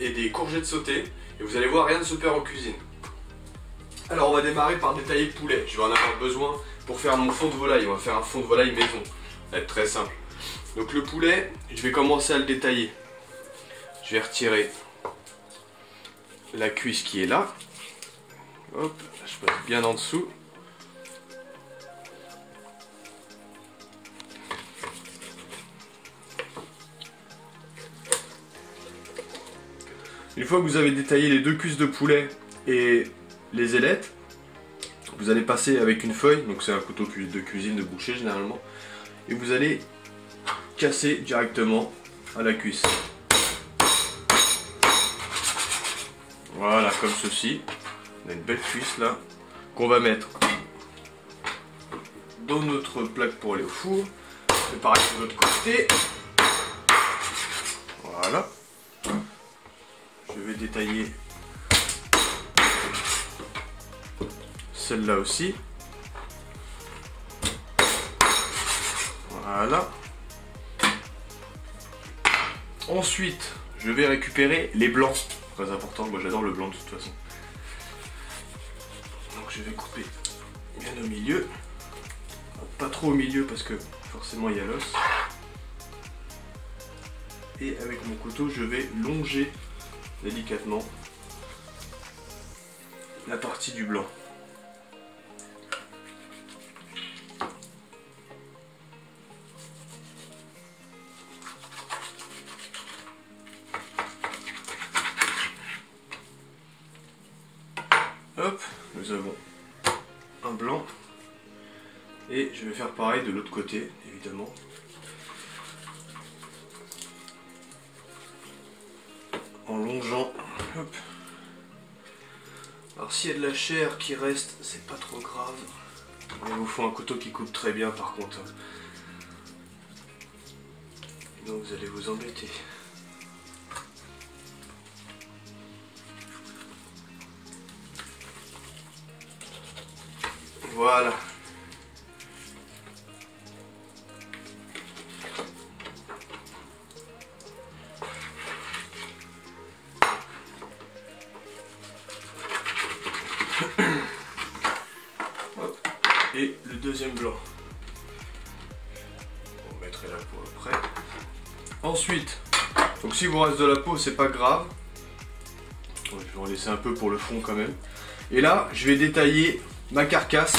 et des courgettes sautées. Et vous allez voir, rien ne se perd en cuisine. Alors on va démarrer par détailler le poulet. Je vais en avoir besoin pour faire mon fond de volaille. On va faire un fond de volaille maison. Ça va être très simple. Donc le poulet, je vais commencer à le détailler. Je vais retirer la cuisse qui est là. Hop, je passe bien en dessous. Une fois que vous avez détaillé les deux cuisses de poulet et les ailettes, vous allez passer avec une feuille, donc c'est un couteau de cuisine de boucher généralement, et vous allez casser directement à la cuisse. Voilà, comme ceci. On a une belle cuisse là, qu'on va mettre dans notre plaque pour aller au four. C'est pareil de l'autre côté. Voilà. Je vais détailler celle-là aussi. Voilà. Ensuite, je vais récupérer les blancs. Très important, moi j'adore le blanc de toute façon. Donc je vais couper bien au milieu. Pas trop au milieu parce que forcément il y a l'os. Et avec mon couteau, je vais longer délicatement la partie du blanc. Hop, nous avons un blanc. Et je vais faire pareil de l'autre côté, évidemment. Alors s'il y a de la chair qui reste, c'est pas trop grave. Il vous faut un couteau qui coupe très bien par contre. Donc vous allez vous embêter. Voilà. La peau après. Ensuite, donc si vous reste de la peau, c'est pas grave. Je vais en laisser un peu pour le fond quand même. Et là, je vais détailler ma carcasse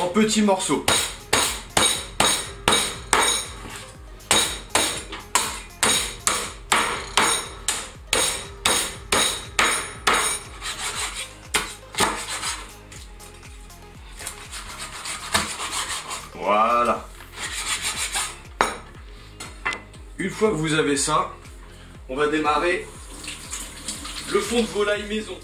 en petits morceaux. Vous avez ça, on va démarrer le fond de volaille maison.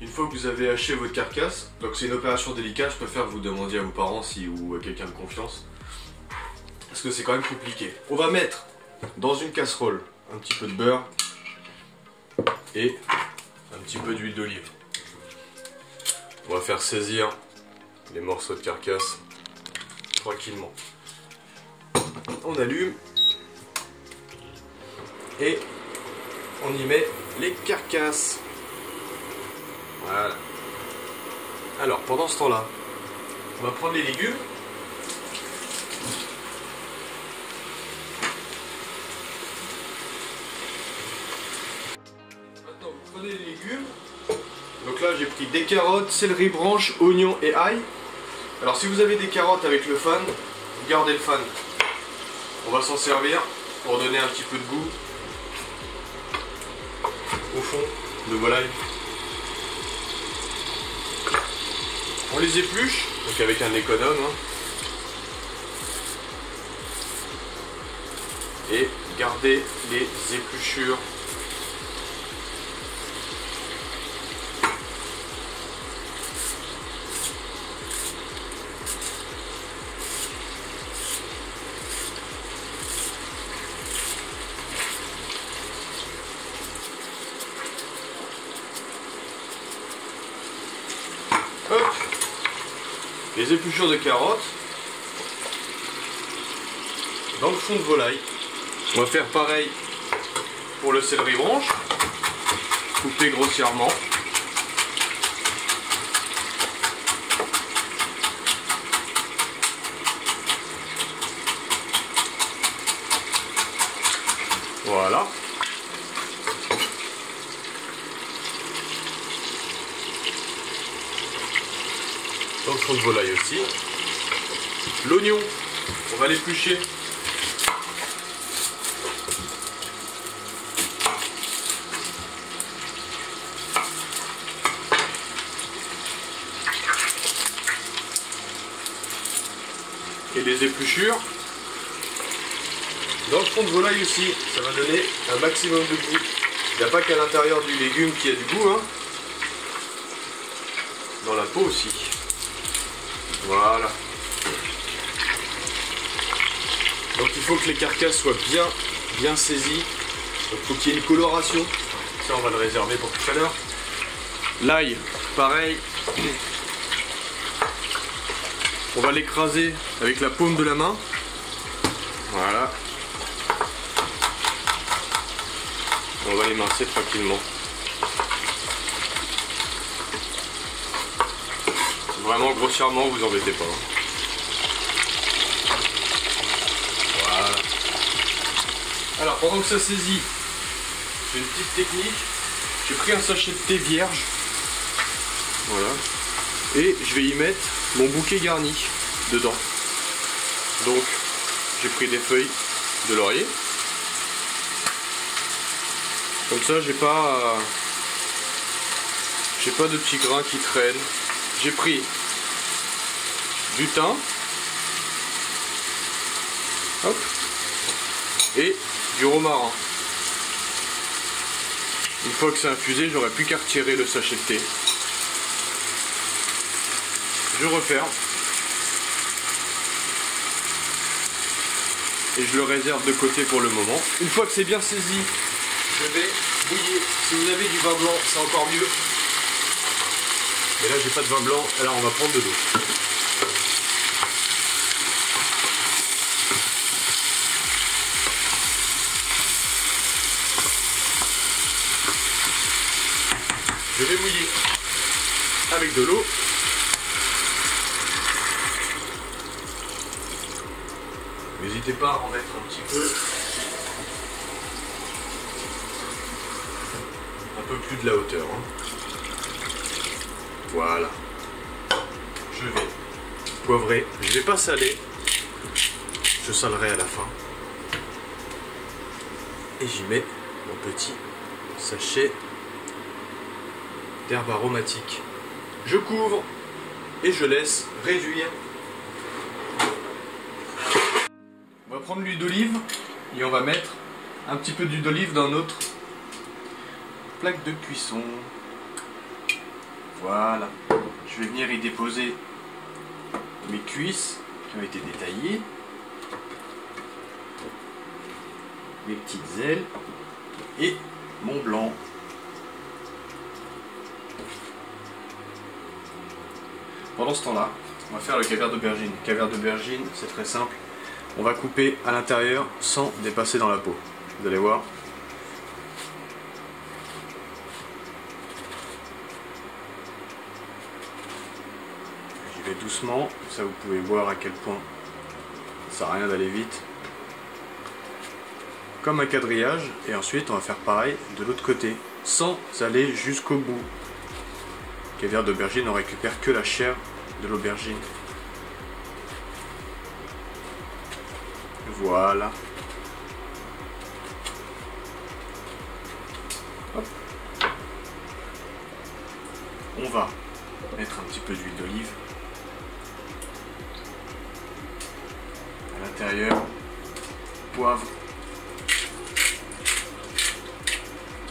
Une fois que vous avez haché votre carcasse, donc c'est une opération délicate, je préfère que vous demandiez à vos parents si, ou à quelqu'un de confiance. Parce que c'est quand même compliqué. On va mettre dans une casserole un petit peu de beurre et un petit peu d'huile d'olive. On va faire saisir les morceaux de carcasse tranquillement. On allume et on y met les carcasses. Voilà. Alors, pendant ce temps-là, on va prendre les légumes. Maintenant, vous prenez les légumes. Donc là, j'ai pris des carottes, céleri branche, oignons et ail. Alors, si vous avez des carottes avec le fan, gardez le fan. On va s'en servir pour donner un petit peu de goût fond de volaille. On les épluche, donc avec un économe. hein. Et gardez les épluchures. Les épluchures de carottes. dans le fond de volaille. On va faire pareil pour le céleri branche. Couper grossièrement. Voilà. Dans le fond de volaille aussi. L'oignon, on va l'éplucher. Et les épluchures. Dans le fond de volaille aussi, ça va donner un maximum de goût. Il n'y a pas qu'à l'intérieur du légume qui a du goût, hein. Dans la peau aussi. Voilà. Donc il faut que les carcasses soient bien, bien saisies. Donc il faut qu'il y ait une coloration. Ça on va le réserver pour tout à l'heure. L'ail, pareil. On va l'écraser avec la paume de la main. Voilà. On va l'émincer tranquillement. Vraiment grossièrement, vous embêtez pas. Voilà. Alors pendant que ça saisit, j'ai une petite technique. J'ai pris un sachet de thé vierge. Voilà. Et je vais y mettre mon bouquet garni dedans. Donc j'ai pris des feuilles de laurier. Comme ça j'ai pas j'ai pas de petits grains qui traînent. J'ai pris du thym. Et du romarin. Une fois que c'est infusé, j'aurai plus qu'à retirer le sachet de thé. Je referme. Et je le réserve de côté pour le moment. Une fois que c'est bien saisi, je vais bouillir. Si vous avez du vin blanc, c'est encore mieux. Mais là, j'ai pas de vin blanc, alors on va prendre de l'eau. Je vais mouiller avec de l'eau. N'hésitez pas à en mettre un petit peu. Un peu plus de la hauteur. hein. Voilà. Je vais poivrer. Je vais pas saler. Je salerai à la fin. Et j'y mets mon petit sachet d'herbe aromatique. Je couvre et je laisse réduire. On va prendre l'huile d'olive et on va mettre un petit peu d'huile d'olive dans notre plaque de cuisson. Voilà. Je vais venir y déposer mes cuisses qui ont été détaillées. Mes petites ailes et mon blanc. Pendant ce temps-là, on va faire le caviar d'aubergine. Le caviar d'aubergine, c'est très simple. On va couper à l'intérieur sans dépasser dans la peau. Vous allez voir. J'y vais doucement, ça vous pouvez voir à quel point ça à rien d'aller vite. Comme un quadrillage, et ensuite on va faire pareil de l'autre côté, sans aller jusqu'au bout. Caviar d'aubergine, on récupère que la chair de l'aubergine. Voilà. On va mettre un petit peu d'huile d'olive l'intérieur, poivre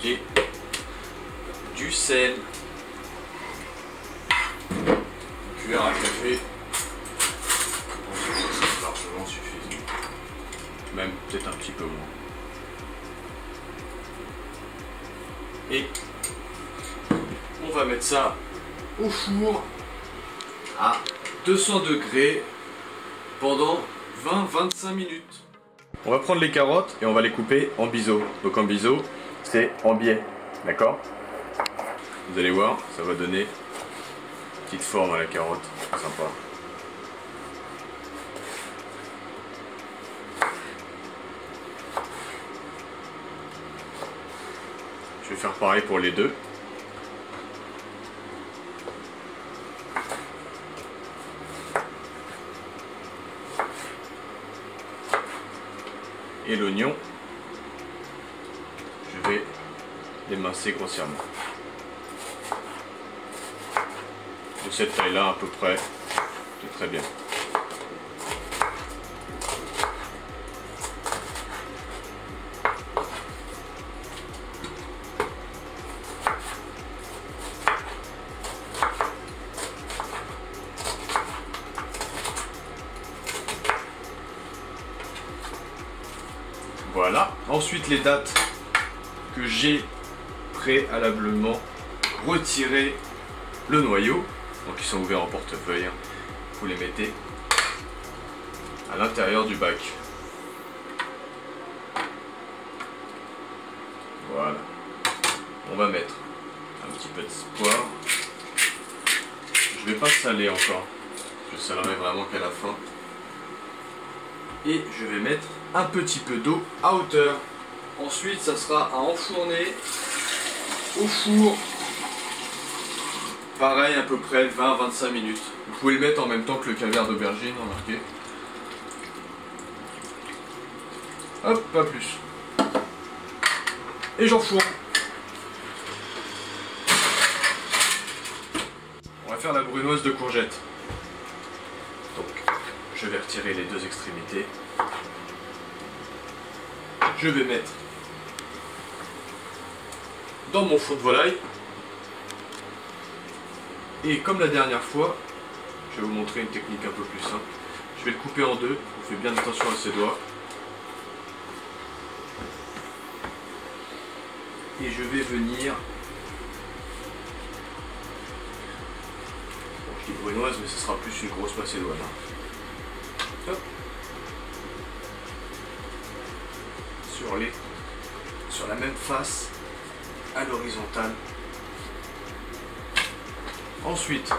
et du sel. cuillère à café. C'est largement suffisant. Même peut-être un petit peu moins. Et on va mettre ça au four à 200 degrés pendant 20-25 minutes. On va prendre les carottes et on va les couper en biseau. Donc en biseau, c'est en biais. D'accord? Vous allez voir, ça va donner une petite forme à la carotte. Sympa. Je vais faire pareil pour les deux. L'oignon, je vais l'émincer grossièrement. De cette taille-là à peu près, c'est très bien. Ensuite, les dates que j'ai préalablement retiré le noyau. Donc, ils sont ouverts en portefeuille. Hein. Vous les mettez à l'intérieur du bac. Voilà. On va mettre un petit peu de poivre. Je vais pas saler encore. Je salerai vraiment qu'à la fin. Et je vais mettre un petit peu d'eau à hauteur. Ensuite, ça sera à enfourner au four. Pareil, à peu près 20-25 minutes. Vous pouvez le mettre en même temps que le caviar d'aubergine, remarquez. Hop, pas plus. Et j'enfourne. On va faire la brunoise de courgette. Je vais retirer les deux extrémités je vais mettre dans mon fond de volaille. Et comme la dernière fois, je vais vous montrer une technique un peu plus simple. Je vais le couper en deux, on fait bien attention à ses doigts. Et je vais venir... Bon, je dis brunoise, mais ce sera plus une grosse macédoine. Sur, les, sur la même face à l'horizontale. Ensuite,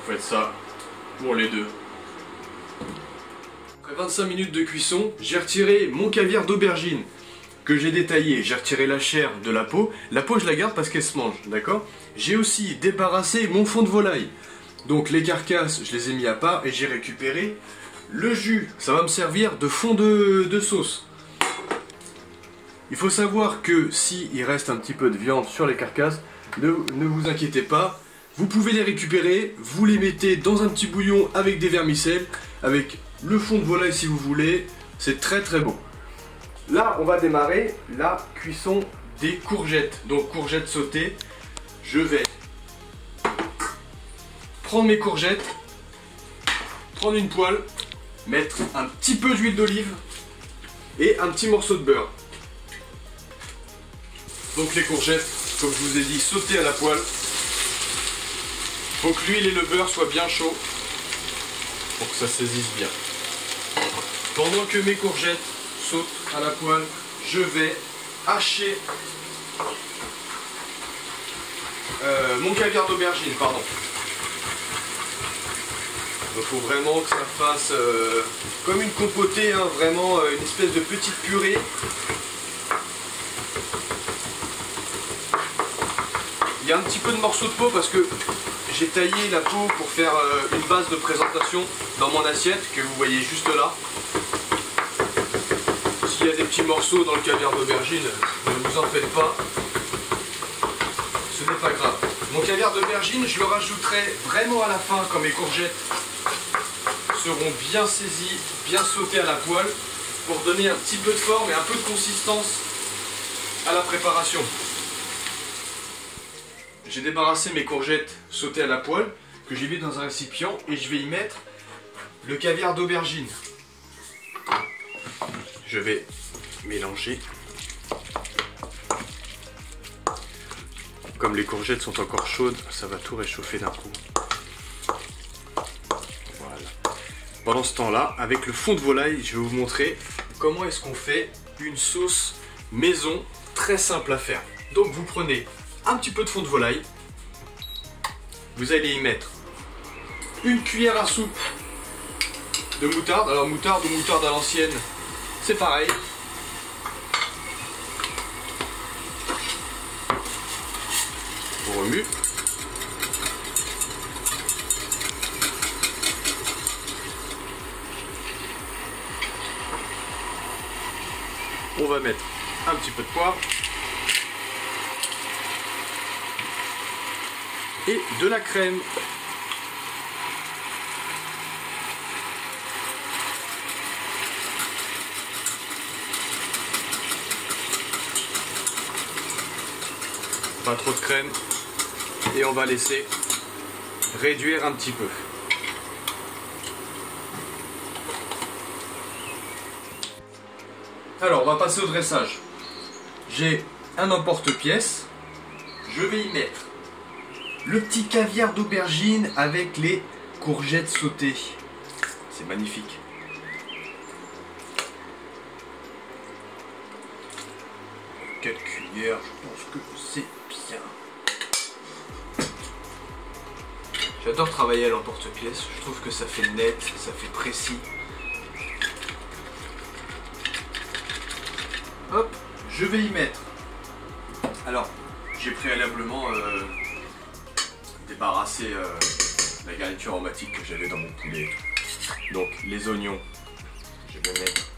vous faites ça pour les deux. Après 25 minutes de cuisson, j'ai retiré mon caviar d'aubergine que j'ai détaillé. J'ai retiré la chair de la peau. La peau, je la garde parce qu'elle se mange, d'accord? J'ai aussi débarrassé mon fond de volaille. Donc les carcasses, je les ai mis à part et j'ai récupéré le jus. Ça va me servir de fond de, sauce. Il faut savoir que s'il il reste un petit peu de viande sur les carcasses, ne vous inquiétez pas, vous pouvez les récupérer, vous les mettez dans un petit bouillon avec des vermicelles, avec le fond de volaille si vous voulez, c'est très très bon. Là, on va démarrer la cuisson des courgettes. Donc courgettes sautées, je vais prendre mes courgettes, prendre une poêle, mettre un petit peu d'huile d'olive et un petit morceau de beurre. Donc les courgettes, comme je vous ai dit, sautées à la poêle. Faut que l'huile et le beurre soient bien chauds pour que ça saisisse bien. Pendant que mes courgettes sautent à la poêle, je vais hacher euh, mon caviar d'aubergine, pardon. Il faut vraiment que ça fasse euh, comme une compotée, hein, vraiment euh, une espèce de petite purée. Il y a un petit peu de morceaux de peau parce que j'ai taillé la peau pour faire euh, une base de présentation dans mon assiette que vous voyez juste là. des petits morceaux dans le caviar d'aubergine, ne vous en faites pas. Ce n'est pas grave. Mon caviar d'aubergine, je le rajouterai vraiment à la fin quand mes courgettes seront bien saisies, bien sautées à la poêle pour donner un petit peu de forme et un peu de consistance à la préparation. J'ai débarrassé mes courgettes sautées à la poêle que j'ai mis dans un récipient et je vais y mettre le caviar d'aubergine. Je vais mélanger. Comme les courgettes sont encore chaudes, ça va tout réchauffer d'un coup. Voilà. Pendant ce temps-là, avec le fond de volaille, je vais vous montrer comment est-ce qu'on fait une sauce maison très simple à faire. Donc vous prenez un petit peu de fond de volaille, vous allez y mettre une cuillère à soupe de moutarde. Alors moutarde ou moutarde à l'ancienne, c'est pareil. On remue. On va mettre un petit peu de poivre. De la crème. Pas trop de crème. Et on va laisser réduire un petit peu. Alors, on va passer au dressage. J'ai un emporte-pièce. Je vais y mettre le petit caviar d'aubergine avec les courgettes sautées. C'est magnifique. Quatre cuillères, je pense que c'est bien. J'adore travailler à l'emporte-pièce, je trouve que ça fait net, ça fait précis. Hop, je vais y mettre. Alors, j'ai préalablement euh, débarrassé euh, la garniture aromatique que j'avais dans mon poulet. Donc, les oignons, je vais mettre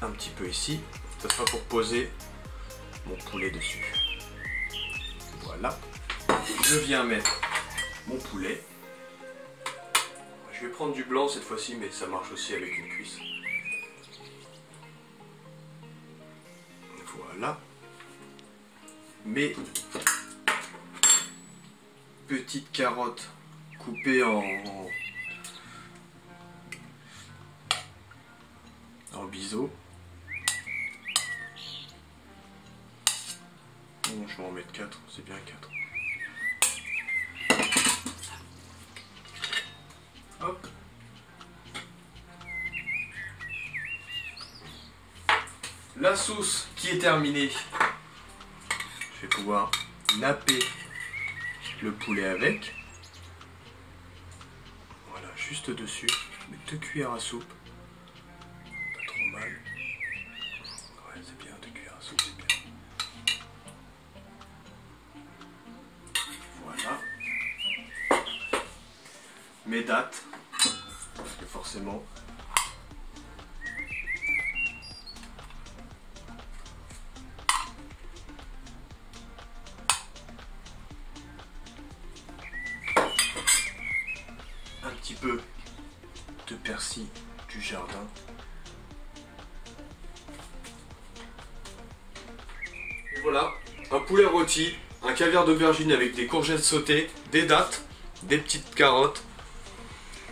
un petit peu ici. Ça sera pour poser mon poulet dessus. Voilà. Je viens mettre mon poulet. Je vais prendre du blanc cette fois-ci, mais ça marche aussi avec une cuisse. Voilà. Mes petites carottes coupées en, en biseau. Bon, je vais en mettre 4, c'est bien 4. Hop. La sauce qui est terminée, je vais pouvoir napper le poulet avec. Voilà, juste dessus, deux cuillères à soupe. Pas trop mal. Ouais, c'est bien, deux cuillères à soupe, c'est bien. Voilà. Mes dates, peu de persil du jardin. Voilà, un poulet rôti, un caviar d'aubergine avec des courgettes sautées, des dattes, des petites carottes,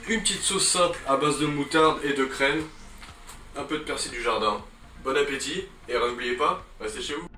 une petite sauce simple à base de moutarde et de crème, un peu de persil du jardin. Bon appétit et n'oubliez pas, restez chez vous.